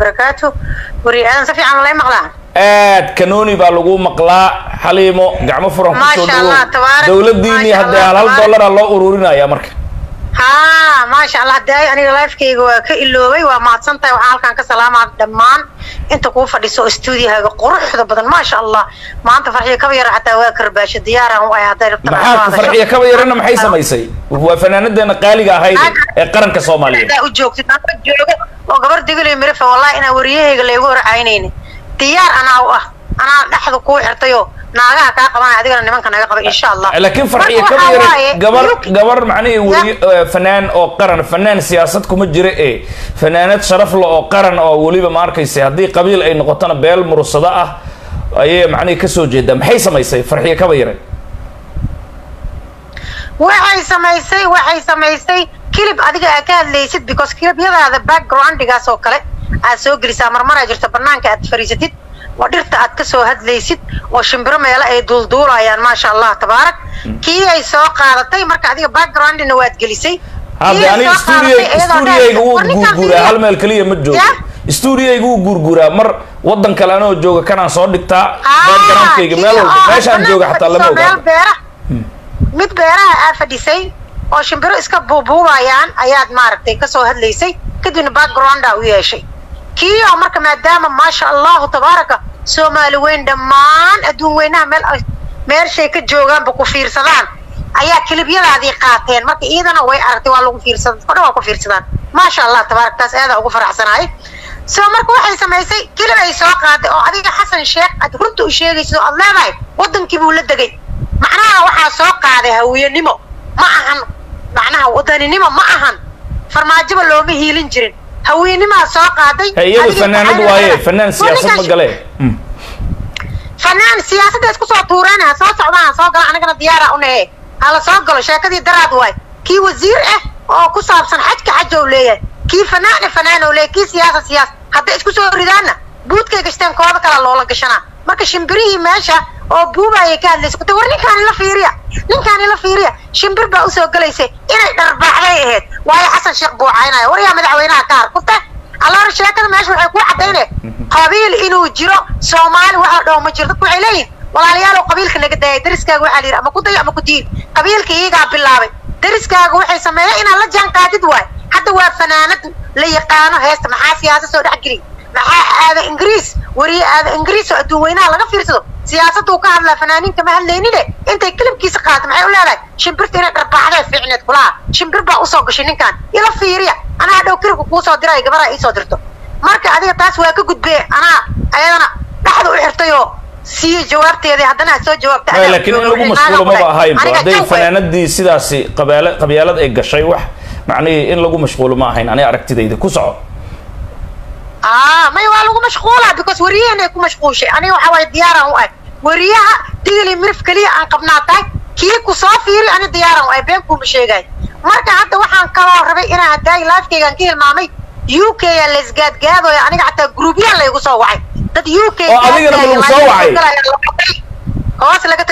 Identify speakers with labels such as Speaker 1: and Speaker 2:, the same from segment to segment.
Speaker 1: barakaatu. Wari aadan si fiican lay maqlaa?
Speaker 2: Aad kanooni baa lagu maqlaa xaliimo gacmo furan
Speaker 1: ku soo
Speaker 2: dhawow
Speaker 1: Maasha
Speaker 2: haddee hal hal dollara loo ururinaya marka
Speaker 1: haa maasha allah daay aniga lifekayga waa ka iloobay waa mahadsan tahay waxaan halkaan ka salaamaa dhammaan inta kuu fadhiso stuudiyahaaga quruxda badan maasha allah maanta farxiyo kaba yara xataa waa karbaasho diyaaraan u ay hadday rabtaan
Speaker 2: maxaa farxiya kaba yarana maxay samaysay waa fanaanadeena qaaliga ahayd ee qaranka soomaaliyeed
Speaker 1: u joogtid anaa jooga oo gabar digaliyo mirifa wallahi inaa wariyahayga laygu horcaynayni diyaar anaa u ah anaa dhexda kuu xirtayoo naagaha kaa qabanaya adigana nimanka naga qaba insha allah
Speaker 2: laakiin farxiya
Speaker 1: Marka
Speaker 2: kaba
Speaker 1: waxaa
Speaker 2: yara
Speaker 1: waaye,
Speaker 2: gabar gabar macnihii weli eh, fanaan oo qaran fanaan siyaasad kuma jira ee fanaanad sharaf le oo qaran oo weliba ma arkaysa haddii qabiil ay noqotona beel murursado ah ayay macnihii ka soo jeedaa. Maxay samaysay? Farxiya kaba yare.
Speaker 1: Waxay samaysay waxay samaysay. Kilib adiga aa ka hadlaysid because kilibyadaada backgroundigaas oo kale aad soo gelisaa. Marmaraa jirta banaanka aad fariisatid oo dhirta aad ka soo hadlaysid oo shimbiro meelo ay duulduulayaan maasha allah tabaarak kii ay soo qaadatay marka adiga backgroundina waad gelisay.
Speaker 2: Stuudiyayga wuu guurguuraa hal meel keliya ma joogo.
Speaker 1: Ya?
Speaker 2: stuudiyayga wuu guurguuraa mar wadan kale anoo jooga kanaan soo dhigtaa
Speaker 1: Ah,
Speaker 2: backgroundkayga meel walba. meeshaan jooga xataa lama ogaado.
Speaker 1: beera. Mid beeraha aa fadhisay oo shimbiro iska buubuubayaan ayaad maaragtay ka soo hadlaysay kadibna backgrounda u yeeshay. Kii oo marka maadaama maasha allahu tabaaraka soomaali weyn dhammaan adduun weynaha meel ay- meelshay ka joogaanba ku fiirsadaan. Ayaa kilibyadaadii qaateen. Marka iyadana way aragtay waa lagu fiirsada o dhan waa ku fiirsadaan. Maasha allah tabaarak taas aadaa ugu faraxsanaay so marka waxay samaysay kilib ay soo qaaday oo adiga xasan sheekh aad runta u sheegaysid oo aad leedahay wadankii buu la degay. Macnaha waxaa soo qaaday hawiyanimo ma ahan. Macnaha wadaninimo ma ahan. Farmaajoba looma hiilin jirin hawiyanimaa soo qaaday.
Speaker 2: Iyadu fanaanad waaye fanaan siyaasad ma galee Mm.
Speaker 1: fanaan siyaasadda isku soo tuureen ha soo socdaan ha soo gala anigana diyaara unahe hala soo galo sheekadii daraad waay. Kii wasiir ah oo ku saabsan xajka xaj ou leeyahay. Kii fanaana fanaan ou leeyahay kii siyaasa siyaas hadday isku soo ridaanna buudkay gashteen kooda kala loola gashanaa marka shimbirihii meesha oo buubaayay ka hadlaysa kuta war ninkaan ila fiiriya ninkaan ila fiiriya. Shimbir baa u soo gelaysay inay dharbaaxday ahayd waayo xasan sheekh buucaynaya war yaa madaxweynaha ka har kufta allaara sheekada meesha waxay ku caddaynay. Qabiil inuu jiro soomaali waxa dhow ma jiro. Dadku waxay leeyihiin walaalayaalow qabiilka naga daayay dariskaaga waxaa la yidhi ama ku dayo ama ku diin. Qabiilka iyagaa bilaabay. Dariskaaga waxay sameeyeen inaad la jaan qaadid hadda waa fanaanad la yaqaano heesta maxaa siyaasa soo dhex geliy maxaa aada ingiriis wariye aada ingiriis oo adduun weynaha laga fiirsado siyaasaduu ka hadlaa fanaaniinka ma hadlaynine intay kilibkiisa qaata maxay u leedahay shimbirta inay dharbaaxday fiicneed kulaha shimbir baa u soo gashay ninkan ila fiiriya anaa dhow kilibka kuusoo diray gabaraa iisoo dirto marka adiga taas waa ka gudbee anaa ayadana dhexda u xirtay oo siiye jawaabteedii haddana aad soo jawaabta
Speaker 2: laakiin in lagu mashquulo maba ahayn hadday fanaanadii sidaasi qabaala qabyaalad ay gashay wax macnihii in lagu mashquulo ma ahayn aniga aragtidayda ku soco
Speaker 1: may waa lagu mashquulaa because wariyahan ay ku mashquushay aniga waxa waaye diyaaraan u ah wariyaha digli mirif keliya aan qabnaa tahay kii ku soo fiiri ani diyaaraan u ah been kuuma sheegay. Marka hadda waxaan kaloo rabay inaan hadaayi lifekaygaan ka hilmaamay u k yaa laysgaadgaadooya aniga xataa gruubyahan laygu soo wacay. Dad u k hoos laga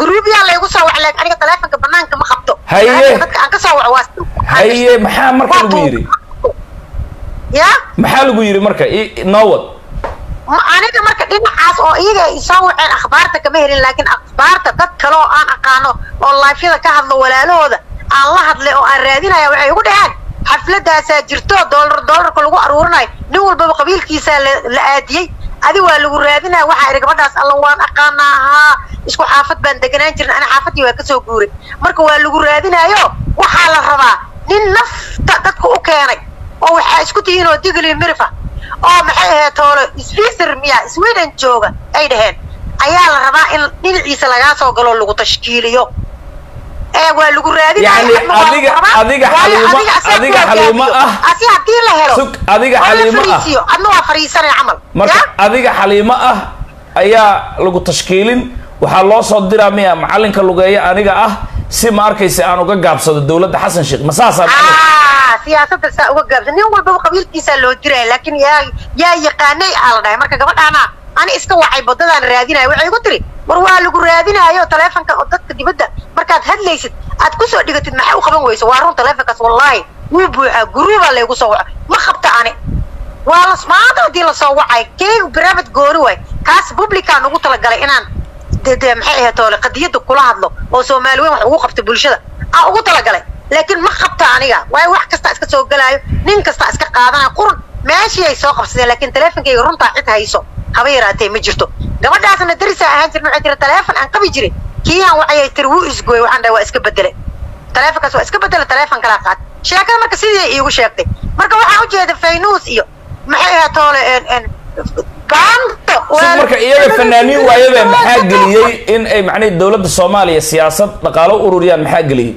Speaker 1: gruubyahan laygu soo wacay. Laakiin aniga taleefonka banaanka ma qabto.
Speaker 2: Haye.
Speaker 1: dadka aan ka soo waa
Speaker 2: haye maxaa marka lagu yidhi?
Speaker 1: Ya?
Speaker 2: Maxaa lagu yidhi marka? I- noo wad
Speaker 1: aniga marka dhinacaas oo iyaga ay soo waceen akhbaarta kama helin laakiin akhbaarta dad kale oo aan aqaano oo laifyada ka hadlo walaalahooda aan la hadlay oo aan raadinaya waxay ugu dhaheen xafladaasaa jirto doolar doolarka lagu aruurinayo nin walbaba qabiilkiisaa la aadiyey adi waa lagu raadinaya waxaa idhi gabadhaas alla waan aqaanaa haa isku xaafad baan deganaan jirna ani xaafadii waa ka soo guuray. Marka waa lagu raadinayo waxaa la rabaa nin nafta dadka u keenay oo waxaa isku tihiin oo digli mirifa oo maxay ahayd toolo swiser miya sweden jooga ay dhaheen ayaa la rabaa in dhinaciisa lagaa soo galo lagu tashkiiliyo ee waa lagu raadinaya
Speaker 2: Yani
Speaker 1: ama waa
Speaker 2: adiga-
Speaker 1: lagu rabaa.
Speaker 2: adiga
Speaker 1: Waayo
Speaker 2: xaliimo-
Speaker 1: adiga asaga
Speaker 2: adiga
Speaker 1: ku
Speaker 2: xaliimo
Speaker 1: hoggaamiyo.
Speaker 2: ah. ah. xaliimo ah ayaa lagu tashkiilin waxaa loo soo diraa miya macalinka lugeeya aniga ah si ma arkaysa aan uga gaabsado dowladda xasan sheekh ma saasaa macnaheed?
Speaker 1: Ah, siyaasadda saa uga gaabsan. Nin walbaba qabiilkiisaa loo diraya laakiin yaa yaqaanay aa la dhahay marka gabadhaana ani iska wacay badadaan raadinaya waxay igu tiri war waa lagu raadinayo taleefonka oo dadka dibadda. Markaad hadlaysid aad ku soo dhigatid maxay u qaban weyso? Waa run taleefonkaas wallaahi. Wuu buuxaa guruubaa laygu soo waco ma qabta ani. Waa maanta haddii la soo wacay. Keyga private gooni waay? Kaas publican ugu talagalay inaan maxay ahayd toole qadiyadda kula hadlo oo soomaali weyn wax ugu qabta bulshada? Aan ugu talagalay. Laakiin ma qabta aniga. Waayo wax kasta iska soo gelaayo nin kasta iska qaadanaya qurun meeshii ay soo qabsadeen laakiin teleefonkayga runtaa cid hayso. Haba yaraatee ma jirto. Gabadhaasna darisaa ahaan jirna waxay tiri teleefon aan qabi jirin. Kiiyaan wacayay tiri wuu isgooy waxaan dhahay waa iska bedele teleefonkaas waa iska bedele teleefon kalaa qaat sheekada marka sidii iigu sheegtay. Marka waxaan ujeeda faynuus iyo maxay ahayd toole
Speaker 2: marka iyaga fanaaniin waayaba maxaa geliyey in ay macnihi dowladda soomaaliya siyaasad dhaqaalo ururiyaan maxaa geliyey?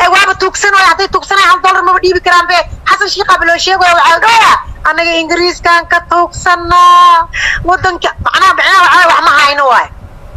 Speaker 1: Ee waaba tuugsanaya hadday tuugsanaya hal dollar maba dhiibi karaan be. Xasan shiiqaaba loo sheegaya waxaa dhaya annaga ingiriiskan ka tuugsanaa wadanka macnaha macnaha waxaa wax ma hayno waayo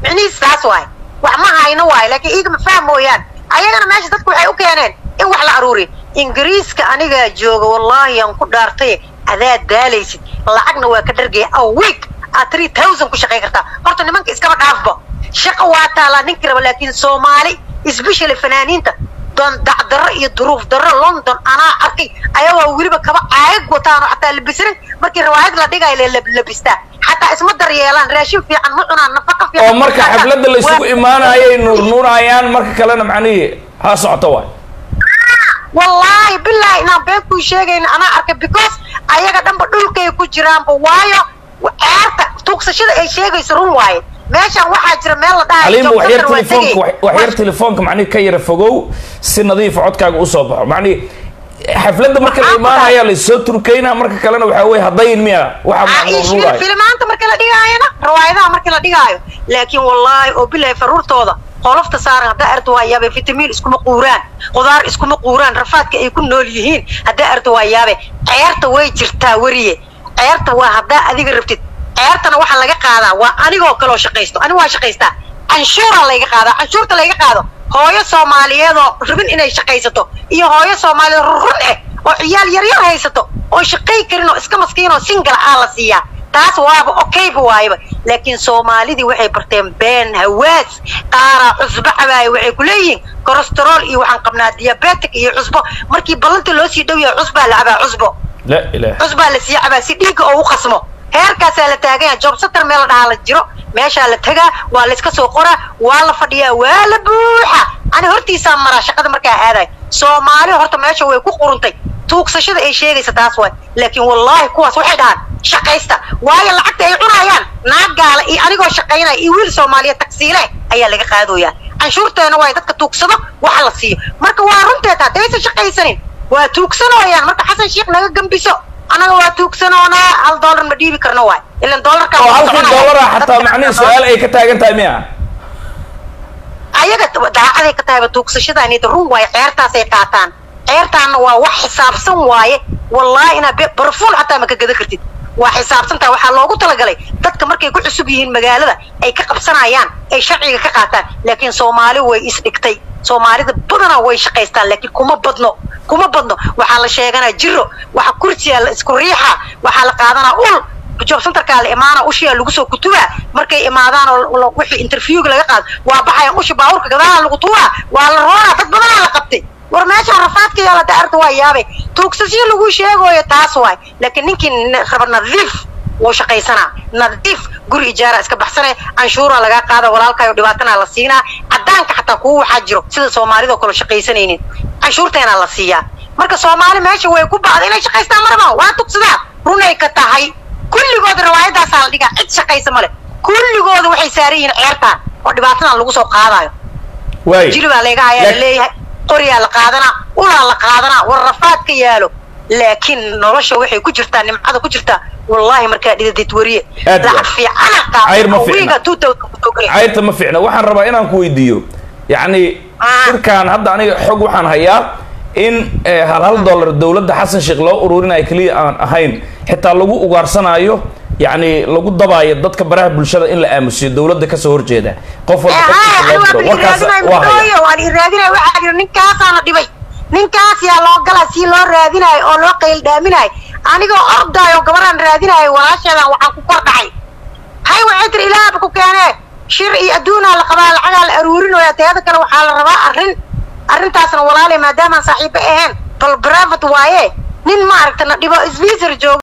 Speaker 1: micnihiis taas waayo wax ma hayno waayo laakiin iyaga ma fahm mooyaan ayagana meesha dadku waxay u keeneen in wax la aruuriyo ingiriiska anigaa jooga wallaahi aan ku dhaartay adaad daalaysid lacagna waa ka dhargaya a week aad three thousand ku shaqay kartaa. Horta nimanka iskaba dhaafba shaqa waa taalaa ninki raba laakiin soomaali especially fanaaniinta dacdarro iyo duruuf darro london anaa arkay ayagoo weliba kaba caayag wataan oo xataa labisanin. Markii riwaayad la dhigayo le labistaa. Xataa isma daryeelaan raashin fiican ma cunaan nafaqa fiican
Speaker 2: oo marka xafladda la isugu imaanayay nuurnuurayaan marka kalena macnihii ha socoto waay
Speaker 1: wallaahi bilaahi inaan been kuu sheegayna anaa arkay because ayaga dhanba dhulkay ku jiraanba waayo ceerta tuugsashada ay sheegayso run waaye. Meeshan waxaa jira meel la dhahayo
Speaker 2: xaliimo
Speaker 1: job
Speaker 2: waxyar
Speaker 1: center waa
Speaker 2: telefoonka macnihi ka yara fogow si nadiifa codkaaga u soo baxo. Macnihi xafladda marka la imaanaya laysoo turkaynaa marka kalena waxaa weye hadayin miya waxa
Speaker 1: Ah, marka la dhigaayona riwaayadaha marka la dhigaayo laakiin wallaahi oo bilaahi faruurtooda qolofta saaran haddaa arto waa yaabe fitamiin iskuma quuraan qudaar iskuma quuraan rafaadka ay ku nool yihiin haddaa yaabe ceerta way jirtaa weriye ceerta waa haddaa adiga rabtid. Ceertana waxaa laga qaadaa waa anigoo kaloo shaqaysto. Ani waa shaqaystaa canshuuraa layga qaadaa canshuurta layga qaado. Hooyo soomaaliyeedoo rabin inay shaqaysato iyo hooyo soomaaliyeed run eh oo ciyaal yaryar haysato oo shaqay karin oo iska maskiin oo singala aa la siiyaa taas waaba okayba waayaba laakiin soomaalidii waxay barteen been hawaas qaaraa cusbo cabaayo waxay ku leeyihiin. Kolestarool iyo waxaan qabnaa diabetic iyo cusbo. Markii ballanta loo sii dhow yahay cusbaa la cabaa cusbo. Cusbaa la sii cabaa si dhiigga oo u qasmo. Heerkaasaa la taagan yahay jobsatar meel la dhahaa la jiro. Meeshaa la tagaa waa la iska soo qoraa waa la fadhiyaa waa la buuxa. Ani hortiisaa maraa shaqada markaa aadayo soomaali horta meesha way ku quruntay tuugsashada ay sheegaysa taas waay laakiin wallaahi kuwaas waxay dhahaan shaqaysta. Waayo lacagta ay cunayaan naag gaala iyo anigoo shaqaynaya iyo wiil soomaaliya tagsiile ayaa laga qaadooyaa. Canshuurteena waay dadka tuugsado waxa la siiyo. Marka waa runteed haddaysan shaqaysanin waa tuugsanooyaan marka xasan sheekh naga gambiso anaga waa tuugsanoonaa hal dollar ma dhiibi karno waay ilan dollarka
Speaker 2: oo halkii dollara xataa macnihi su'aal ay ka taagan tahay miya?
Speaker 1: Ayaga daacaday ka tahayba tuugsashadaanida run ceertaasay qaataan ceertaana waa wax xisaabsan waaye wallaahi inaad barfuun xataa ma ka gada kartid. Waa xisaabsantaa waxaa loogu talagalay dadka markay ku cusub yihiin magaalada ay ka qabsanayaan ay sharciga ka qaataan laakiin soomaali way isdhigtay soomaalida badanaa way shaqaystaan laakiin kuma badno kuma badno. Waxaa la sheeganaa jiro waxa kursiyaa la isku riixaa waxaa la qaadanaa ul. Job centerkaa la imaana ushiyaa lagu soo kutubaa markay imaadaan oo wixii interviewga laga qaado waa baxayan ushi baabuurka gadaala lagu tuuraa waa la roonaa dad badanaa la qabtay war meesha rafaadka yaalla daarta waa yaabay. Tuugsasyo lagu sheegayo taas waay. Laakiin ninkii raba nadiif wuu shaqaysanaa nadiif guri ijaara iska baxsane canshuuraa lagaa qaada walaalkayo dhibaatana la siinaa cadaanka xataa kuwa waxaa jiro sida soomaalida oo kale shaqaysanaynin. Canshuurteenaa la siiyaa marka soomaali meesha way ku bacda inay shaqaystaan marabaan waa tugsadaa runay ka tahay. Kulligooda riwaayadaasaa la dhigaa cid shaqaysa male kulligooda waxay saaran yihiin ceertaan oo dhibaatadan lagu soo qaadayo.
Speaker 2: Waay
Speaker 1: jilibaa layga hayaa la
Speaker 2: Lak-
Speaker 1: leeyahay qoryaa la qaadanaa ulaa la qaadanaa war rafaad ka yaalo. Laakiin nolosha waxay ku jirtaa nimcada ku jirtaa. Wallaahi markaa dhidadid wariye. Lacag
Speaker 2: aad.
Speaker 1: fiicana
Speaker 2: Cayr ma fiicna. waxaan rabaa inaan ku weydiiyo. Yacni
Speaker 1: Ah.
Speaker 2: shirkan hadda aniga xog waxaan hayaa in eh, hal hal dollar dowladda xasan sheekh loo ururinayo keliya aan ahayn. Xitaa lagu ugaarsanaayo yacni lagu dabaayo dadka baraha bulshada in la aamusiyo dowladda ka soo horjeeda. Qof
Speaker 1: jira ninkaasaana dhibay. Ninkaas yaa loo galaa si loo raadinayo oo loo qayldhaaminayo anigoo ordaayo gabaraan raadinayo walaasheedan waxaan ku kor dhacay. Hay waxay tiri ilaahaba ku keenee shir iyo adduunaa la qabaa lacagaa la aruurinooya teeda kale waxaa la rabaa arrin. Arrintaasna walaale maadaamaan saaxiibo ahayn. Bal private waaye. Nin maaragta na dhibo switzerland joogo